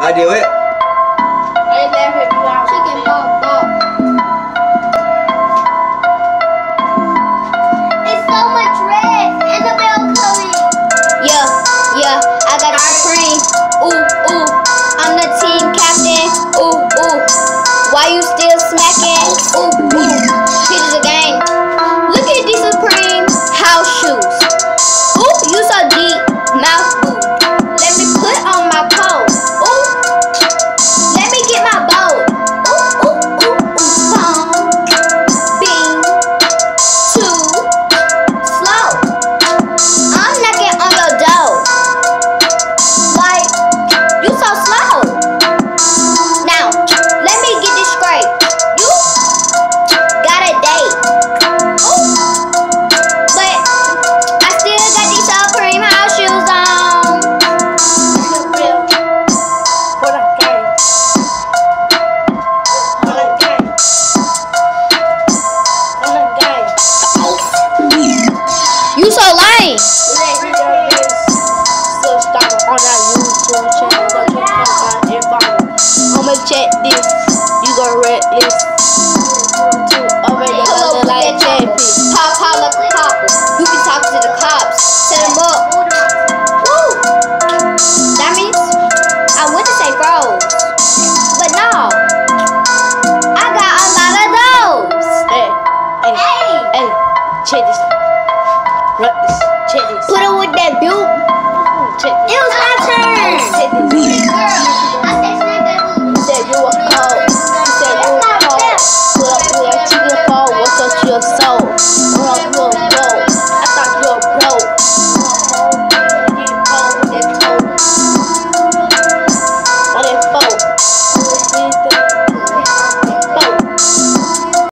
I do it. Chicken. It's so much red. Yeah, yeah, I got cream. Ooh, ooh, I'm the team captain. Ooh, ooh, why you still smacking? You so lying. I'ma check this. You gon' red. this. To over other. Pop, pop. You can talk to the cops. Woo. That means I wouldn't say bro. Put it with that boot. It was my turn. Said you were cold. Said you were cold. Put up with that chicken fall. What's up to your soul?